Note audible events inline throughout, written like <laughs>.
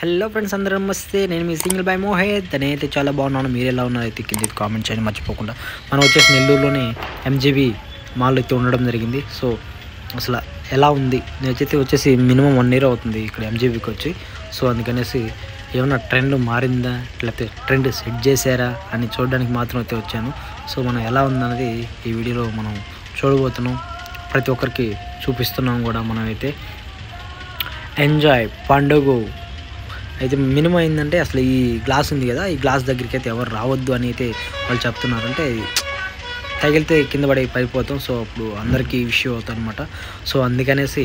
Hello friends అందరూ నమస్తే. నేను మీ సింగిల్ బై మోహేద్. నేనైతే చాలా బాగున్నాను. మీరు ఎలా ఉన్నారు అయితే కింద కామెంట్ చేయండి మర్చిపోకుండా. మనం వచ్చేసి నెల్లూరులోని ఎంజీబీ మాల్ అయితే ఉండడం జరిగింది. సో అసలు ఎలా ఉంది? నేనైతే వచ్చేసి మినిమం వన్ ఇయర్ అవుతుంది ఇక్కడ ఎంజీబీకి వచ్చి. సో అందుకనేసి ఏమైనా ట్రెండ్ మారిందా? లేకపోతే ట్రెండ్ సెట్ చేశారా? అని చూడడానికి మాత్రం అయితే వచ్చాను. సో మనం ఎలా ఉందన్నది ఈ వీడియోలో మనం చూడబోతున్నాం. ప్రతి ఒక్కరికి చూపిస్తున్నాం కూడా మనమైతే. ఎంజాయ్ పండుగ. అయితే మినిమం ఏంటంటే అసలు ఈ గ్లాస్ ఉంది కదా ఈ గ్లాస్ దగ్గరికి అయితే ఎవరు రావద్దు అని అయితే వాళ్ళు చెప్తున్నారు అంటే తగిలితే కింద పడి పడిపోతాం. సో అప్పుడు అందరికీ ఇష్యూ అవుతుంది అనమాట సో అందుకనేసి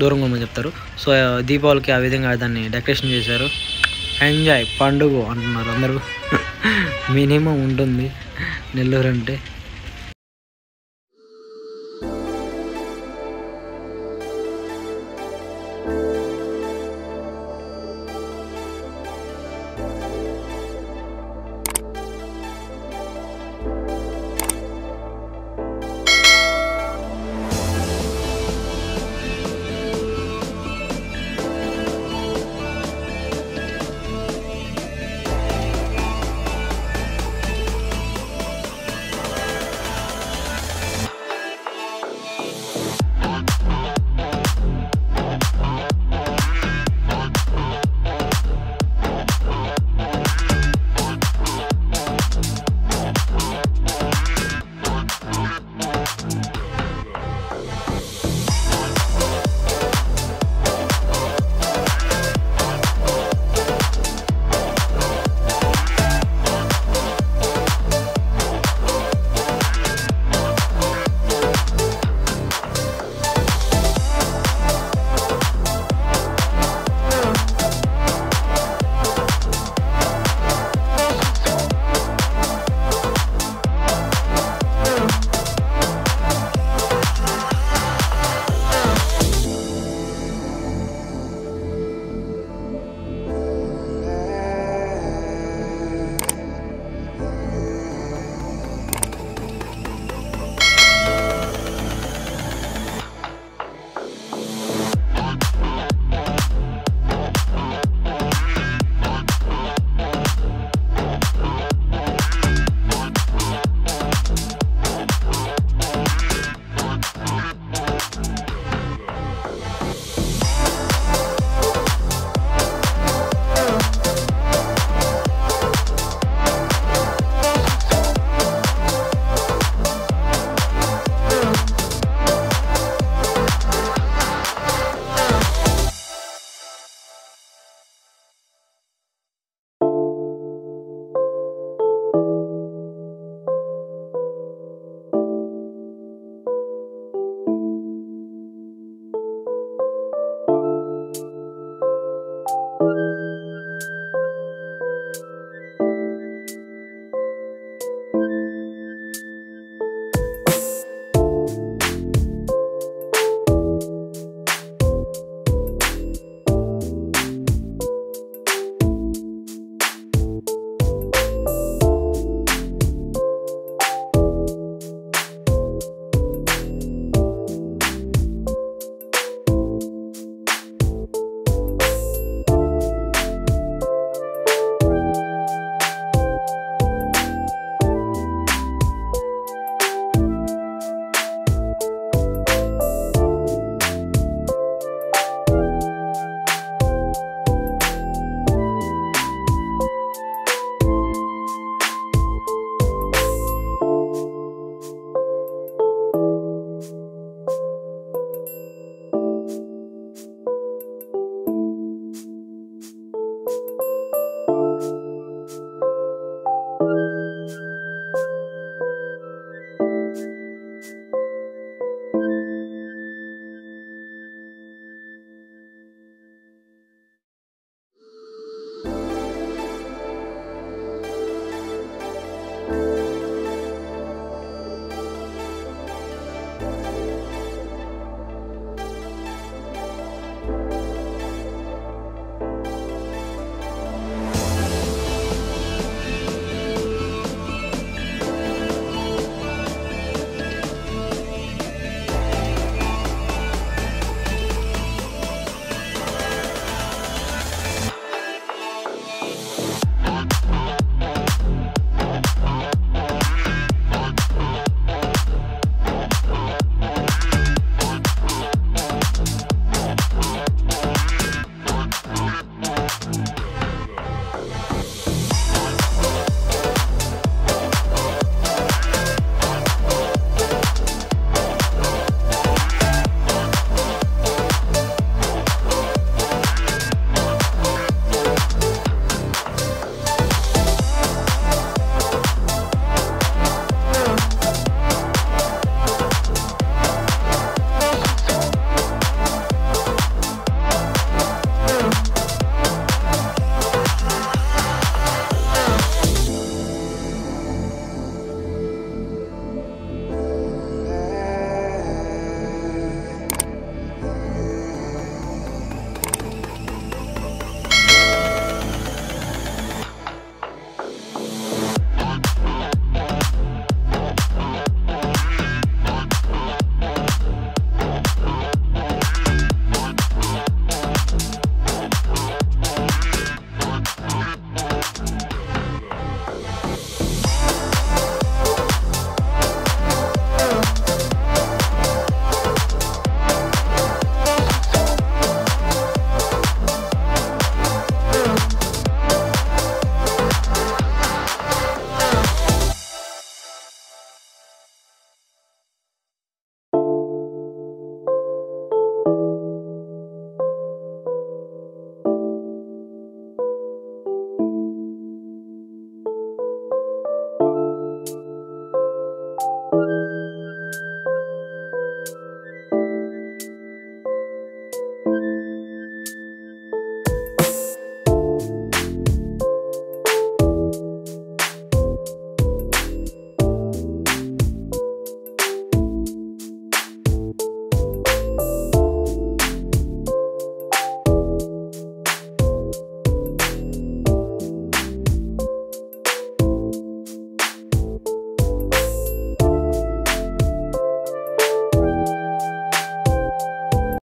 దూరంగా ఉండమని చెప్తారు. సో దీపావళికి ఆ విధంగా దాన్ని డెకరేషన్ చేశారు. ఎంజాయ్ పండుగ అంటున్నారు అందరూ. <laughs> మినిమం ఉంటుంది. నెల్లూరు అంటే.